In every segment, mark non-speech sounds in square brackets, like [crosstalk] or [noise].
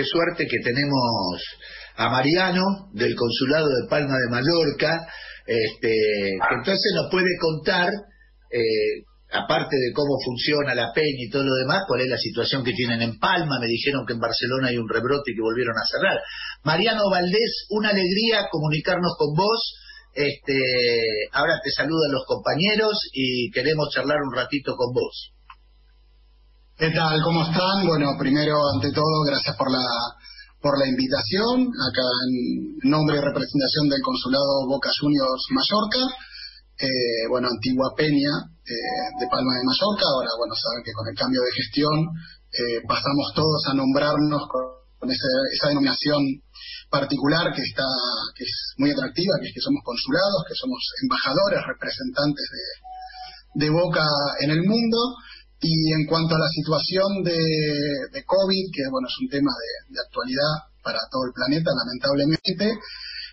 qué suerte que tenemos a Mariano del Consulado de Palma de Mallorca, este, que entonces nos puede contar, eh, aparte de cómo funciona la peña y todo lo demás, cuál es la situación que tienen en Palma. Me dijeron que en Barcelona hay un rebrote y que volvieron a cerrar. Mariano Valdés, una alegría comunicarnos con vos. Este, ahora te saludan los compañeros y queremos charlar un ratito con vos. ¿Qué tal? ¿Cómo están? Bueno, primero, ante todo, gracias por la, por la invitación, acá en nombre y representación del Consulado Boca Juniors Mallorca, eh, bueno, antigua Peña eh, de Palma de Mallorca, ahora, bueno, saben que con el cambio de gestión eh, pasamos todos a nombrarnos con esa, denominación particular que está que es muy atractiva, que es que somos consulados, que somos embajadores, representantes de, de Boca en el mundo y en cuanto a la situación de, COVID, que bueno, es un tema de, actualidad para todo el planeta, lamentablemente,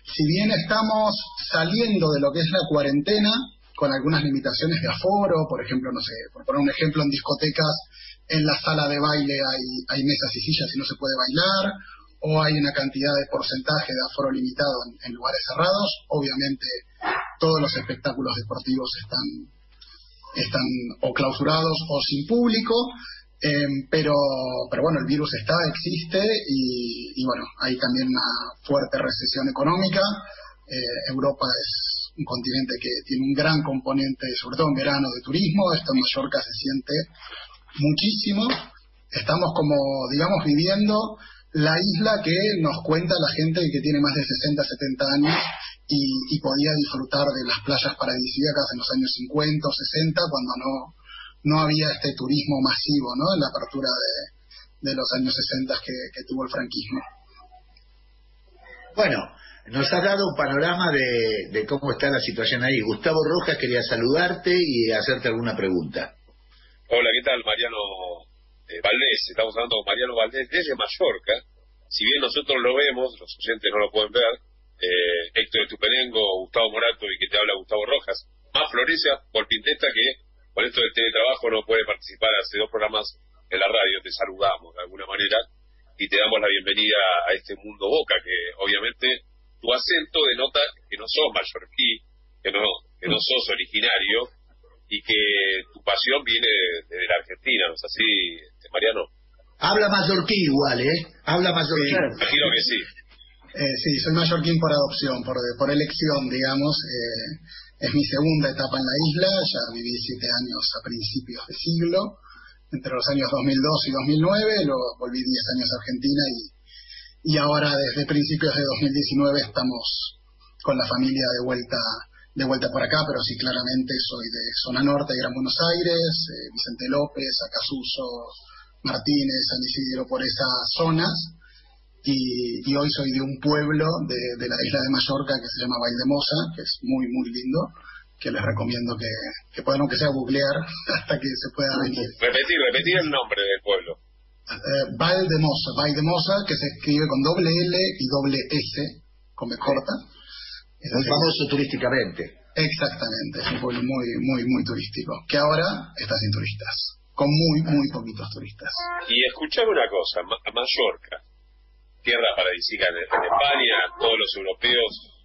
si bien estamos saliendo de lo que es la cuarentena, con algunas limitaciones de aforo, por ejemplo, no sé, por poner un ejemplo, en discotecas, en la sala de baile hay mesas y sillas y no se puede bailar, o hay una cantidad de porcentaje de aforo limitado en lugares cerrados, obviamente todos los espectáculos deportivos están están o clausurados o sin público, em, pero, pero bueno, el virus está, existe y, bueno, hay también una fuerte recesión económica. Eh, Europa es un continente que tiene un gran componente, sobre todo en verano, de turismo. Esto en Mallorca se siente muchísimo. Estamos como, digamos, viviendo la isla que nos cuenta la gente que tiene más de 60, 70 años y, podía disfrutar de las playas paradisíacas en los años 50 o 60 cuando no, no había este turismo masivo, ¿no? En la apertura de, los años 60 que, tuvo el franquismo. Bueno, nos ha dado un panorama de, cómo está la situación ahí. Gustavo Rojas quería saludarte y hacerte alguna pregunta. Hola, ¿qué tal? Mariano eh, Valdés, estamos hablando con Mariano Valdés desde Mallorca. Si bien nosotros lo vemos, los oyentes no lo pueden ver, eh, Héctor Tupelengo, Gustavo Morato y que te habla Gustavo Rojas, más Florencia Polpintesta que con esto del teletrabajo no puede participar hace dos programas en la radio, te saludamos de alguna manera y te damos la bienvenida a este mundo boca que obviamente tu acento denota que no sos mallorquí, que no, que no sos originario y que tu pasión viene desde la Argentina, ¿no es así, este, Mariano? Habla mallorquí igual, ¿eh? Habla mallorquí. imagino que sí. Eh, sí, soy mallorquín por adopción, por, por elección, digamos. Eh, es mi segunda etapa en la isla, ya viví siete años a principios de siglo, entre los años 2002 y 2009, luego volví diez años a Argentina y, y ahora desde principios de 2019 estamos con la familia de vuelta de vuelta por acá, pero sí claramente soy de zona norte de Gran Buenos Aires, eh, Vicente López, Acasuso, Martínez, San Isidro, por esas zonas y, hoy soy de un pueblo de, la isla de Mallorca que se llama Valdemosa, que es muy, muy lindo, que les recomiendo que, que puedan, aunque sea, googlear [laughs] hasta que se pueda venir. Repetir, repetir el nombre del pueblo. Eh, Valdemosa, Valdemosa, que se escribe con doble L y doble S, con B corta. Es muy famoso turísticamente. Exactamente, es un pueblo muy, muy, muy turístico, que ahora está sin turistas, con muy, muy poquitos turistas. Y escuchame una cosa, Mallorca, tierra paradisíaca en, en España, todos los europeos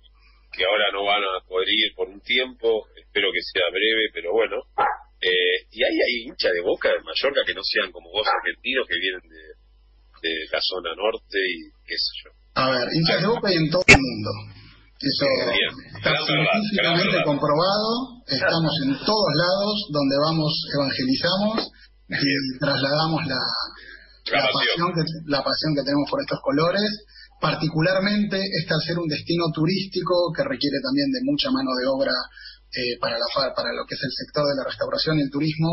que ahora no van a poder ir por un tiempo, espero que sea breve, pero bueno. Eh, y ahí hay hincha de boca de Mallorca que no sean como vos argentinos que vienen de, de la zona norte y qué sé yo. A ver, hinchas de boca hay en todo el mundo. Eso está científicamente comprobado. Estamos en todos lados donde vamos, evangelizamos y trasladamos la, la, pasión. que, la pasión que tenemos por estos colores, particularmente este al ser un destino turístico que requiere también de mucha mano de obra eh, para, la, para lo que es el sector de la restauración y el turismo,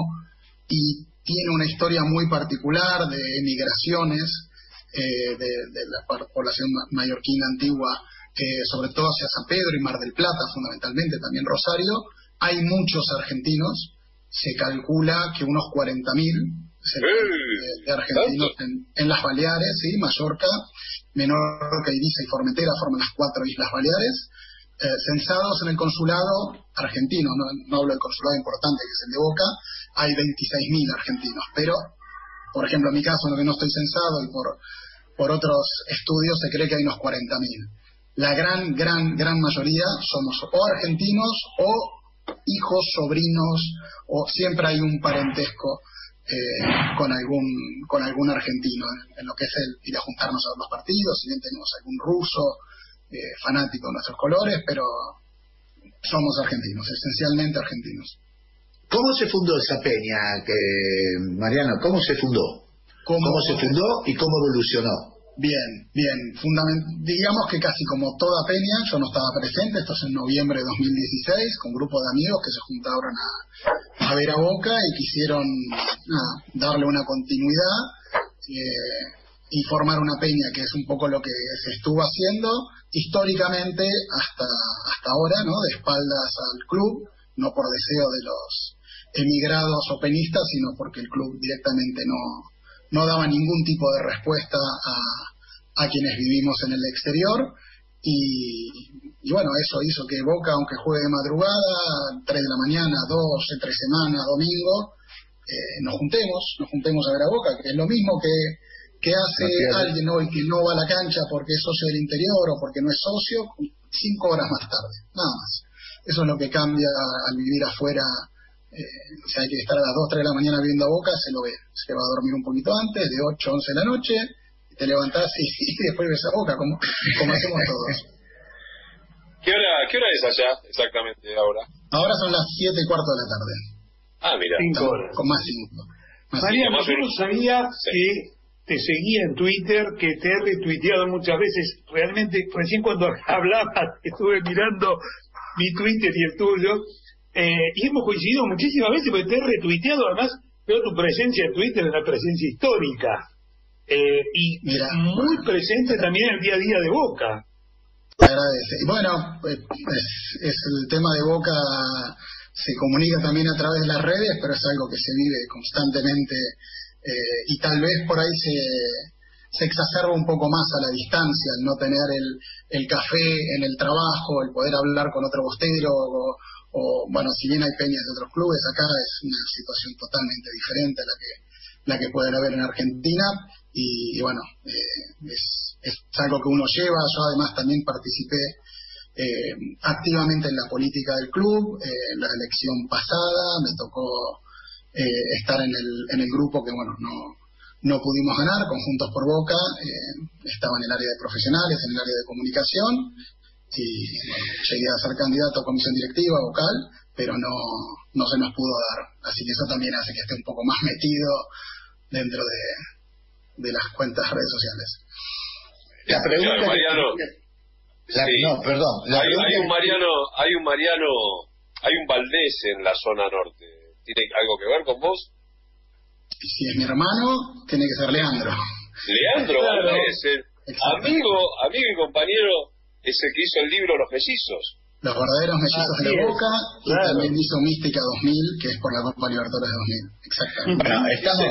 y tiene una historia muy particular de emigraciones eh, de, la población mallorquina antigua, eh, sobre todo hacia San Pedro y Mar del Plata, fundamentalmente, también Rosario. Hay muchos argentinos, se calcula que unos 40.000 de, argentinos en, las Baleares, ¿sí? Mallorca, Menorca, Ibiza y Formentera forman las cuatro Islas Baleares, eh, censados en el consulado argentino, no, hablo del consulado importante que es el de Boca, hay 26.000 argentinos, pero, por ejemplo, en mi caso, en lo que no estoy censado y por por otros estudios se cree que hay unos 40.000. La gran, gran, gran mayoría somos o argentinos o hijos, sobrinos, o siempre hay un parentesco eh, con algún con algún argentino en, lo que es el ir a juntarnos a los partidos, si bien tenemos algún ruso eh, fanático de nuestros colores, pero somos argentinos, esencialmente argentinos. ¿Cómo se fundó esa peña, que, Mariano? ¿Cómo se fundó? ¿Cómo, se fundó y cómo evolucionó? Bien, bien. digamos que casi como toda peña, yo no estaba presente, esto es en noviembre de 2016, con un grupo de amigos que se juntaron a, ver a Boca y quisieron darle una continuidad eh, y formar una peña, que es un poco lo que se estuvo haciendo históricamente hasta, hasta ahora, ¿no? De espaldas al club, no por deseo de los emigrados o penistas, sino porque el club directamente no, no daba ningún tipo de respuesta a, a quienes vivimos en el exterior. Y, bueno, eso hizo que Boca, aunque juegue de madrugada, 3 de la mañana, 2, entre semana, domingo, eh, nos juntemos, nos juntemos a ver a Boca, que es lo mismo que, que hace alguien hoy que no va a la cancha porque es socio del interior o porque no es socio, cinco horas más tarde, nada más. Eso es lo que cambia al vivir afuera eh, o sea, hay que estar a las 2, 3 de la mañana viendo a boca, se lo ve. Se va a dormir un poquito antes, de 8 11 de la noche, y te levantás y, [laughs] después ves a boca, como, como hacemos todos. [laughs] ¿Qué hora, ¿Qué hora es allá exactamente ahora? Ahora son las 7 y cuarto de la tarde. Ah, mira. 5 horas. Con más 5. María, yo no sabía que te seguía en Twitter, que te he retuiteado muchas veces. Realmente, recién cuando [laughs] hablabas, estuve mirando mi Twitter y el tuyo, eh, y hemos coincidido muchísimas veces porque te he retuiteado, además veo tu presencia en Twitter, es una presencia histórica. Eh, y muy presente también en el día a día de Boca. Agradece. Bueno, pues, es, el tema de Boca se comunica también a través de las redes, pero es algo que se vive constantemente eh, y tal vez por ahí se, se exacerba un poco más a la distancia, el no tener el, el café en el trabajo, el poder hablar con otro bostero o, o bueno, si bien hay peñas de otros clubes, acá es una situación totalmente diferente a la que, la que pueden haber en Argentina. Y, bueno, eh, es, es, algo que uno lleva, yo además también participé eh, activamente en la política del club, eh, la elección pasada. Me tocó eh, estar en el, en el grupo que bueno, no, no pudimos ganar, conjuntos por boca, estaba en el área de profesionales, en el área de comunicación, y bueno, llegué a ser candidato a comisión directiva, vocal, pero no, no se nos pudo dar. Así que eso también hace que esté un poco más metido dentro de, de las cuentas redes sociales. La pregunta Mariano, no, perdón. hay, hay, un Mariano, hay un Mariano, hay un Valdés en la zona norte. ¿Tiene algo que ver con vos? Si es mi hermano, tiene que ser Leandro. Leandro [laughs] Valdés, amigo, amigo y compañero es el que hizo el libro Los Mellizos. Los verdaderos mellizos de la boca y también hizo Mística 2000, que es por la Copa Libertadores 2000. Exactamente. Bueno, estamos,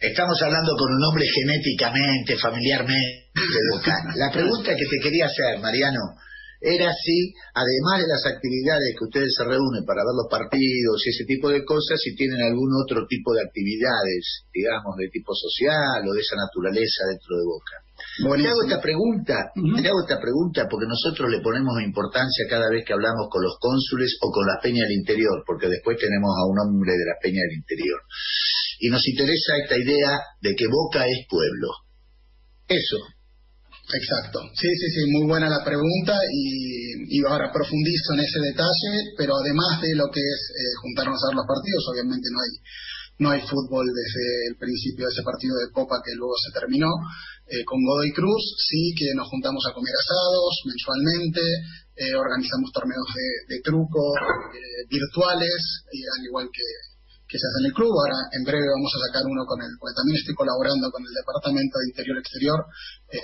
estamos hablando con un hombre genéticamente, familiarmente de boca. [laughs] La pregunta que te quería hacer, Mariano, era si, además de las actividades que ustedes se reúnen para ver los partidos y ese tipo de cosas, si tienen algún otro tipo de actividades, digamos, de tipo social o de esa naturaleza dentro de Boca. Te hago esta pregunta, hago esta pregunta porque nosotros le ponemos importancia cada vez que hablamos con los cónsules o con la peña del interior, porque después tenemos a un hombre de la peña del interior. Y nos interesa esta idea de que Boca es pueblo. Eso. Exacto. Sí, sí, sí, muy buena la pregunta y, ahora profundizo en ese detalle, pero además de lo que es eh, juntarnos a ver los partidos, obviamente no hay no hay fútbol desde el principio de ese partido de Copa que luego se terminó. Eh, con Godoy Cruz sí que nos juntamos a comer asados mensualmente, eh, organizamos torneos de, truco eh, virtuales, al igual que, se hace en el club. Ahora en breve vamos a sacar uno con el, porque también estoy colaborando con el Departamento de Interior Exterior,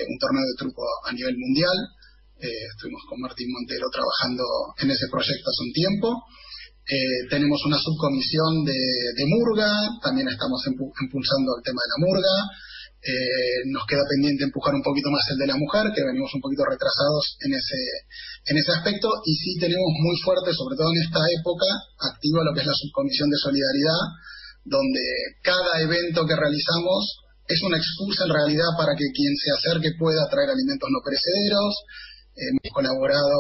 un torneo de truco a nivel mundial. estuvimos con Martín Montero trabajando en ese proyecto hace un tiempo. Eh, tenemos una subcomisión de, de Murga, también estamos impulsando el tema de la Murga. Eh, nos queda pendiente empujar un poquito más el de la mujer, que venimos un poquito retrasados en ese, en ese aspecto. Y sí tenemos muy fuerte, sobre todo en esta época, activa lo que es la subcomisión de solidaridad, donde cada evento que realizamos es una excusa en realidad para que quien se acerque pueda traer alimentos no perecederos. Hemos colaborado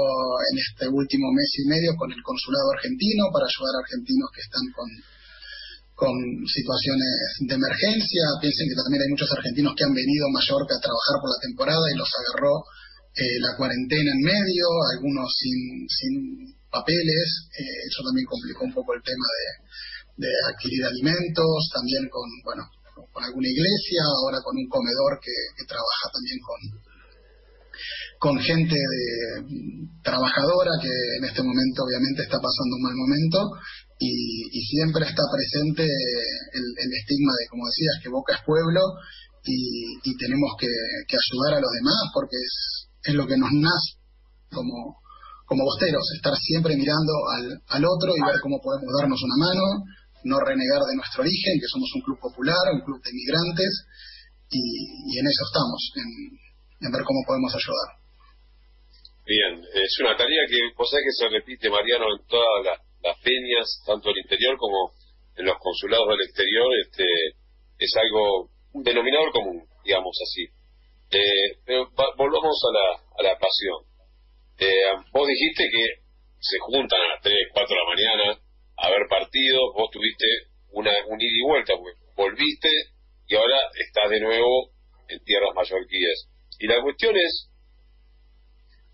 en este último mes y medio con el consulado argentino para ayudar a argentinos que están con, con situaciones de emergencia. Piensen que también hay muchos argentinos que han venido a Mallorca a trabajar por la temporada y los agarró eh, la cuarentena en medio, algunos sin, sin papeles. Eh, eso también complicó un poco el tema de, de adquirir alimentos, también con, bueno, con alguna iglesia, ahora con un comedor que, trabaja también con, con gente trabajadora que en este momento obviamente está pasando un mal momento y, siempre está presente el, estigma de, como decías, que Boca es pueblo y, tenemos que, ayudar a los demás porque es, es lo que nos nace como, como bosteros, estar siempre mirando al, al otro y ver cómo podemos darnos una mano, no renegar de nuestro origen, que somos un club popular, un club de inmigrantes, y, en eso estamos, en, ver cómo podemos ayudar. Bien, es una tarea que, vos que se repite, Mariano, en todas las, las peñas, tanto el interior como en los consulados del exterior, este, es algo, un denominador común, digamos así. Eh, pero volvamos a la, a la pasión. Eh, vos dijiste que se juntan a las 3, 4 de la mañana a ver partidos, vos tuviste una, un ida y vuelta, volviste y ahora estás de nuevo en tierras mallorquíes. Y la cuestión es,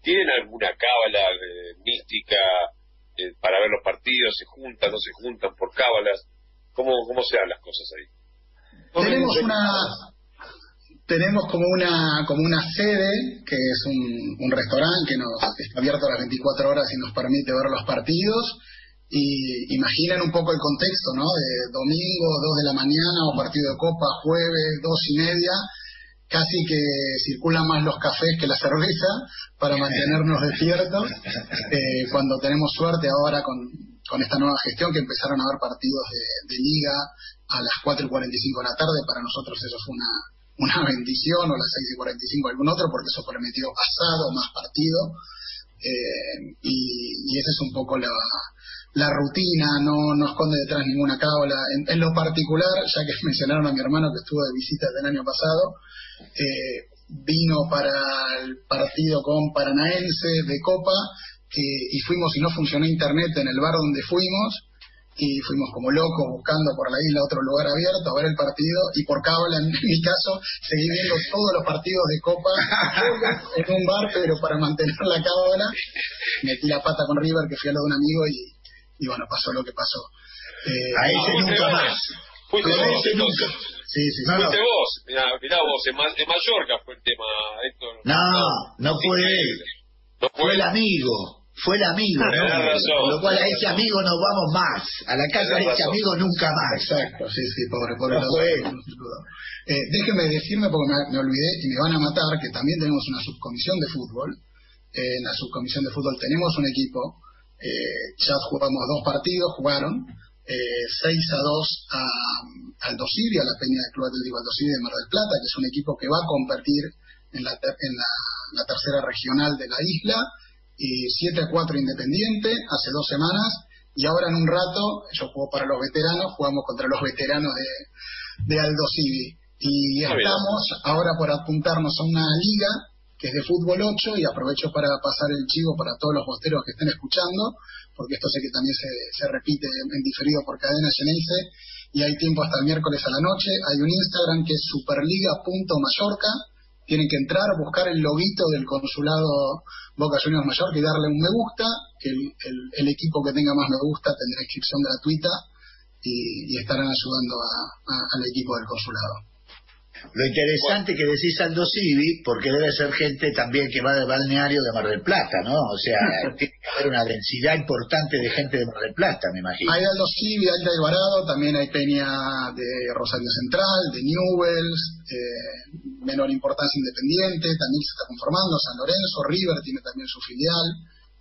¿tienen alguna cábala eh, mística eh, para ver los partidos? ¿Se juntan, no se juntan por cábalas? ¿Cómo, cómo se dan las cosas ahí? Tenemos una tenemos como una como una sede que es un, un restaurante que nos está abierto a las 24 horas y nos permite ver los partidos y imaginen un poco el contexto, ¿no? De domingo, dos de la mañana, o partido de copa, jueves, dos y media, casi que circulan más los cafés que la cerveza para mantenernos despiertos. Eh, cuando tenemos suerte ahora con, con esta nueva gestión que empezaron a haber partidos de, liga a las 4 y 45 de la tarde, para nosotros eso fue una, una [laughs] bendición, o las 6 y 45 algún otro, porque eso permitió asado más partido. Eh, y, y esa es un poco la, la rutina, no, no esconde detrás ninguna cábala. En, lo particular, ya que [laughs] mencionaron a mi hermano que estuvo de visita el año pasado, eh, vino para el partido con Paranaense de Copa y fuimos y no funcionó internet en el bar donde fuimos y fuimos como locos buscando por la isla otro lugar abierto a ver el partido y por cábala en [laughs] mi caso seguí viendo todos los partidos de Copa [laughs] en un bar pero para mantener la cábala metí la pata con River que fui a lo de un amigo y, y bueno, pasó lo que pasó. Eh, a ese nunca más. Vos, Sí, sí, sí. Fuiste vos. Mirá, mirá vos, en, en, Mallorca fue el tema. Héctor. No, no fue él. No fue, el amigo. Fue el amigo, ¿no? Razón, lo cual a ese amigo no vamos más. A la casa de ese amigo nunca más. Exacto, sí, sí, pobre, pobre. No fue él. Eh, déjenme decirme, porque me, me, olvidé y me van a matar, que también tenemos una subcomisión de fútbol. Eh, en la subcomisión de fútbol tenemos un equipo eh, ya jugamos dos partidos, jugaron eh, 6 a 2 a, al a la Peña del Club Atlético Aldosivi de Mar del Plata, que es un equipo que va a competir en la, en la, tercera regional de la isla, y 7 a 4 Independiente hace dos semanas, y ahora en un rato, yo juego para los veteranos, jugamos contra los veteranos de, de Aldo Y estamos ahora por apuntarnos a una liga que es de fútbol 8 y aprovecho para pasar el chivo para todos los bosteros que estén escuchando, porque esto sé que también se, se repite en diferido por cadena Geneise y hay tiempo hasta el miércoles a la noche. Hay un Instagram que es superliga.mallorca. Tienen que entrar, buscar el loguito del consulado Boca Juniors Mallorca y darle un me gusta, que el, el, equipo que tenga más me gusta tendrá inscripción gratuita y, estarán ayudando al equipo del consulado. Lo interesante que decís Aldo Civi, porque debe ser gente también que va del balneario de Mar del Plata, ¿no? O sea, [laughs] tiene que haber una densidad importante de gente de Mar del Plata, me imagino. Hay Aldo Civi, Alta Alvarado, también hay Peña de Rosario Central, de Newells, eh, menor importancia independiente, también se está conformando, San Lorenzo, River tiene también su filial.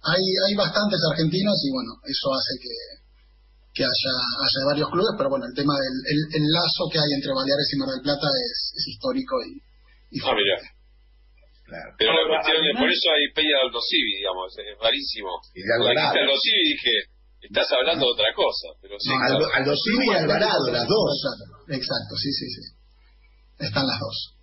Hay, hay bastantes argentinos y bueno, eso hace que, que haya, haya varios clubes, pero bueno, el tema del el, lazo que hay entre Baleares y Mar del Plata es, es histórico y, y ah, Claro. Pero la cuestión es, por eso hay Peña de Aldo Civi, digamos, es rarísimo. Y de Alvarado. Aldo Civi dije, estás hablando de otra cosa. Pero sí, no, Aldo, Civi y Alvarado, las dos. Exacto, sí, sí, sí. están las dos.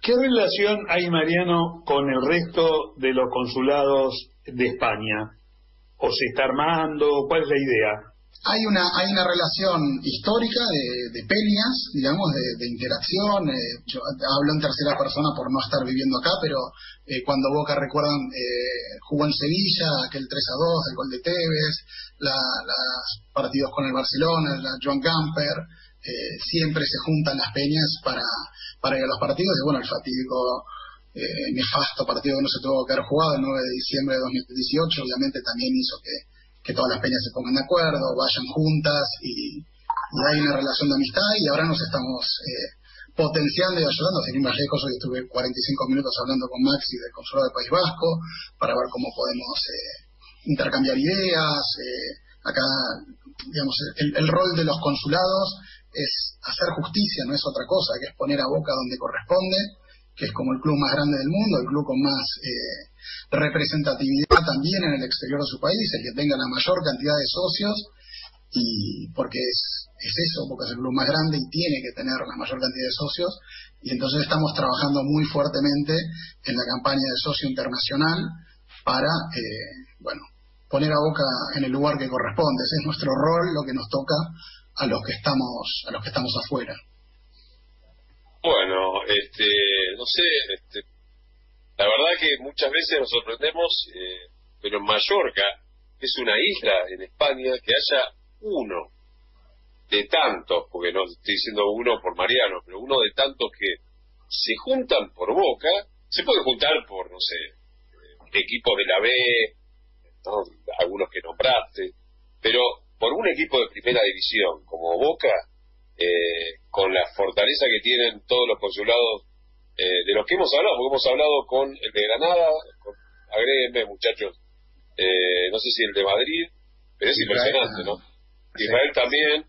¿Qué relación hay, Mariano, con el resto de los consulados de España? ¿O se está armando? ¿Cuál es la idea? Hay una hay una relación histórica de, de peñas, digamos, de, interacción. Eh, yo hablo en tercera persona por no estar viviendo acá, pero eh, cuando Boca recuerdan eh, jugó en Sevilla, aquel 3 a 2, el gol de Tevez, los partidos con el Barcelona, la Joan Gamper, siempre se juntan las peñas para, para ir a los partidos. Y bueno, el fatídico nefasto partido que no se tuvo que haber jugado el 9 de diciembre de 2018, obviamente también hizo que que todas las peñas se pongan de acuerdo, vayan juntas y, hay una relación de amistad y ahora nos estamos eh, potenciando y ayudando. Sin ir más lejos, hoy estuve 45 minutos hablando con Maxi del Consulado del País Vasco para ver cómo podemos eh, intercambiar ideas. Eh, acá, digamos, el, el, rol de los consulados es hacer justicia, no es otra cosa, que es poner a boca donde corresponde, que es como el club más grande del mundo, el club con más representatividad también en el exterior de su país, el que tenga la mayor cantidad de socios, y porque es, es eso, porque es el club más grande y tiene que tener la mayor cantidad de socios, y entonces estamos trabajando muy fuertemente en la campaña de socio internacional para, eh, bueno, poner a Boca en el lugar que corresponde. Ese es nuestro rol, lo que nos toca a los que estamos, a los que estamos afuera. Bueno, este, no sé, este, la verdad que muchas veces nos sorprendemos, eh, pero en Mallorca, que es una isla en España, que haya uno de tantos, porque no estoy diciendo uno por Mariano, pero uno de tantos que se juntan por boca, se puede juntar por, no sé, equipos de la B, algunos que nombraste, pero por un equipo de primera división como Boca, eh, con la fortaleza que tienen todos los consulados eh, de los que hemos hablado, porque hemos hablado con el de Granada, con, agréguenme muchachos, eh, no sé si el de Madrid, pero es impresionante, ¿no? Israel también,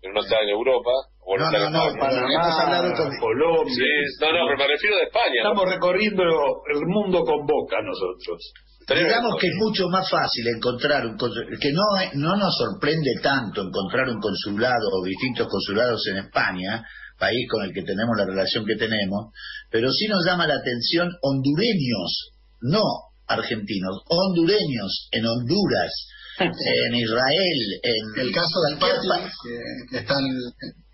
pero no está en Europa. O no, no, no, hemos hablado con Colombia. no, no, pero me refiero de España. Estamos recorriendo el mundo con boca nosotros. Digamos que es mucho más fácil encontrar un que no no nos sorprende tanto encontrar un consulado o distintos consulados en España, país con el que tenemos la relación que tenemos, pero sí nos llama la atención hondureños, no argentinos, hondureños en Honduras, en Israel, en el caso del patio que, está en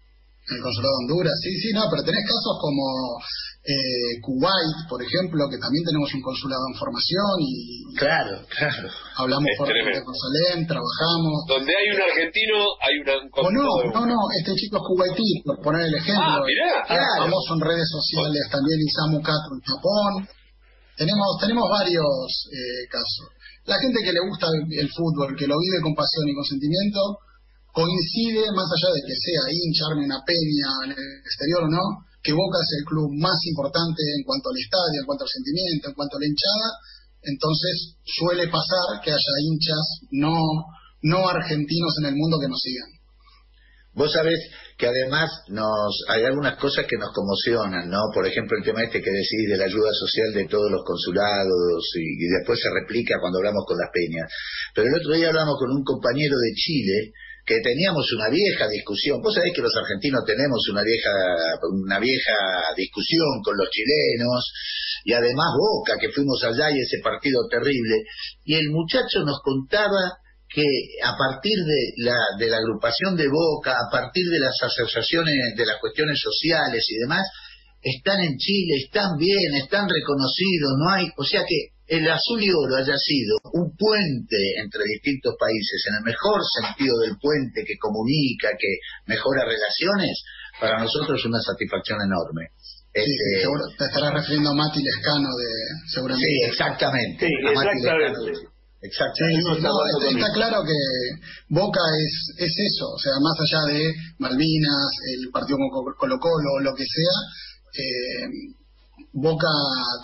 el, consulado de Honduras, sí, sí, no, pero tenés casos como eh, Kuwait, por ejemplo, que también tenemos un consulado en formación y claro, claro, hablamos por Jerusalén, trabajamos. Donde hay un argentino, hay un o no, no, no, este chico es kuwaití, por poner el ejemplo. Ah, mirá, claro. Famoso en redes sociales también Isamu Kato en Japón. Tenemos, tenemos varios eh, casos. La gente que le gusta el fútbol, que lo vive con pasión y con sentimiento, coincide, más allá de que sea hincha, una peña en el exterior o no, que Boca es el club más importante en cuanto al estadio, en cuanto al sentimiento, en cuanto a la hinchada, entonces suele pasar que haya hinchas no, no argentinos en el mundo que nos sigan. Vos sabés que además nos hay algunas cosas que nos conmocionan, ¿no? Por ejemplo, el tema este que decís de la ayuda social de todos los consulados y, y después se replica cuando hablamos con las peñas. Pero el otro día hablamos con un compañero de Chile que teníamos una vieja discusión. Vos sabés que los argentinos tenemos una vieja, una vieja discusión con los chilenos, y además Boca, que fuimos allá y ese partido terrible. Y el muchacho nos contaba que a partir de la, de la agrupación de Boca, a partir de las asociaciones, de las cuestiones sociales y demás, están en Chile, están bien, están reconocidos, no hay, o sea que el azul y oro haya sido un puente entre distintos países, en el mejor sentido del puente que comunica, que mejora relaciones, para nosotros es una satisfacción enorme. Sí, este, seguro, te estarás refiriendo a Mati Lescano de seguramente. Sí, exactamente. Sí, exactamente. Exactamente. está, claro que Boca es, es eso, o sea, más allá de Malvinas, el partido con Colo Colo, lo que sea, eh, Boca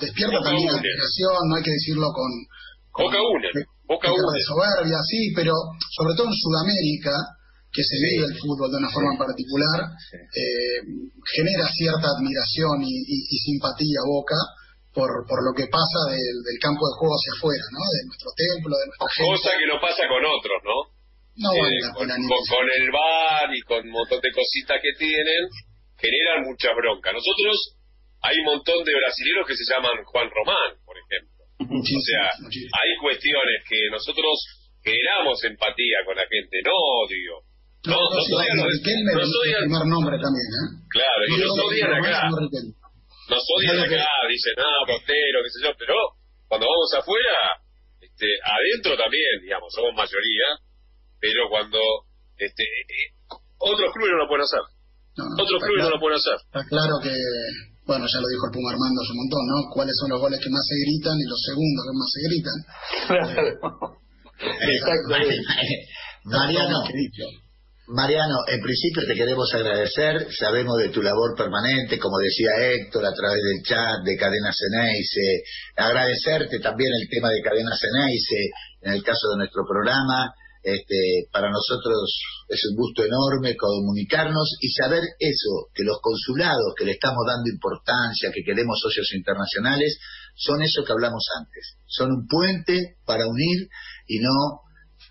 despierta también la admiración, no hay que decirlo con, Boca une, Boca une. de soberbia, sí, pero sobre todo en Sudamérica, que se vive el fútbol de una forma particular, eh, genera cierta admiración y, simpatía Boca por, por lo que pasa del, del, campo de juego hacia afuera, ¿no? De nuestro templo, de nuestra gente. Cosa que no pasa con otros, ¿no? No, eh, con, con, el bar y con un montón de cositas que tienen, generan mucha bronca. Nosotros, hay un montón de brasileños que se llaman Juan Román, por ejemplo. o sea, hay cuestiones que nosotros generamos empatía con la gente, no odio. No, no, no, no, no, primer nombre también, ¿eh? Claro, y nos odian acá. Nos odian acá, dicen, ah, portero, qué sé yo, pero cuando vamos afuera, este, adentro también, digamos, somos mayoría, pero cuando este, eh, otros clubes no lo pueden hacer. otros clubes no lo pueden hacer. Está claro que, bueno, ya lo dijo el Puma Armando hace un montón, ¿no? ¿Cuáles son los goles que más se gritan y los segundos que más se gritan? Exactamente. Mariano, Mariano, en principio te queremos agradecer, sabemos de tu labor permanente, como decía Héctor, a través del chat de Cadena Ceneice, agradecerte también el tema de Cadena Ceneice, en el caso de nuestro programa, este, para nosotros es un gusto enorme comunicarnos y saber eso, que los consulados que le estamos dando importancia, que queremos socios internacionales, son eso que hablamos antes, son un puente para unir y no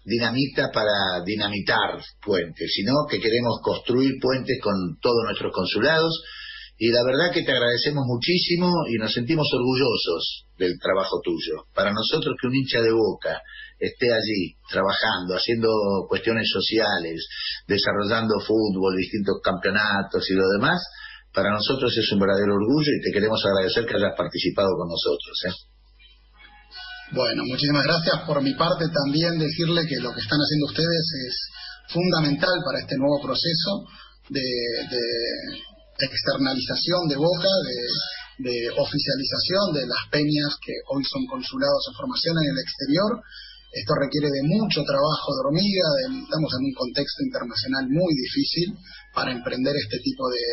dinamita para dinamitar puentes, sino que queremos construir puentes con todos nuestros consulados y la verdad que te agradecemos muchísimo y nos sentimos orgullosos del trabajo tuyo. Para nosotros que un hincha de boca esté allí trabajando, haciendo cuestiones sociales, desarrollando fútbol, distintos campeonatos y lo demás, para nosotros es un verdadero orgullo y te queremos agradecer que hayas participado con nosotros. ¿eh? Bueno, muchísimas gracias. Por mi parte también decirle que lo que están haciendo ustedes es fundamental para este nuevo proceso de, externalización de Boca, de, oficialización de las peñas que hoy son consulados en formación en el exterior. Esto requiere de mucho trabajo de hormiga, estamos en un contexto internacional muy difícil para emprender este tipo de,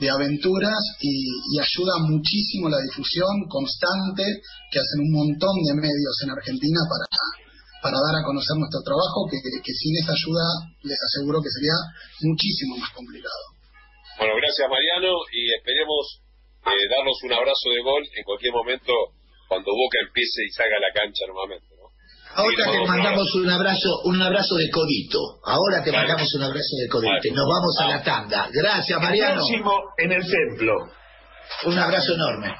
de aventuras y, ayuda muchísimo la difusión constante que hacen un montón de medios en Argentina para, para dar a conocer nuestro trabajo, que, sin esa ayuda les aseguro que sería muchísimo más complicado. Bueno, gracias Mariano y esperemos eh, darnos un abrazo de gol en cualquier momento cuando Boca empiece y salga a la cancha nuevamente. Ahora te mandamos un abrazo, un abrazo de codito. Ahora te mandamos un abrazo de codito. Nos vamos a la tanda. Gracias, Mariano. próximo en el templo. Un abrazo enorme.